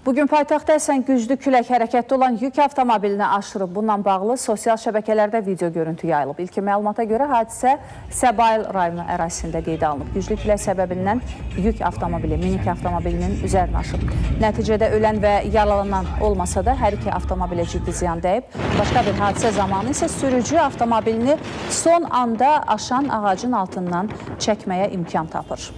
Bugün paytaxtda əsən güclü külək hərəkətdə olan yük avtomobilinə aşırıb. Bununla bağlı sosial şəbəkələrdə video görüntü yayılıb. İlkin məlumata görə hadisə Səbail rayonu ərazisində qeydə alınıb. Güclü külək səbəbindən yük avtomobili, minik avtomobilinin üzərinə aşıb. Nəticədə ölən və yaralanan olmasa da hər iki avtomobilə ciddi ziyan dəyib. Başqa bir hadisə zamanı isə sürücü avtomobilini son anda aşan ağacın altından çəkməyə imkan tapır.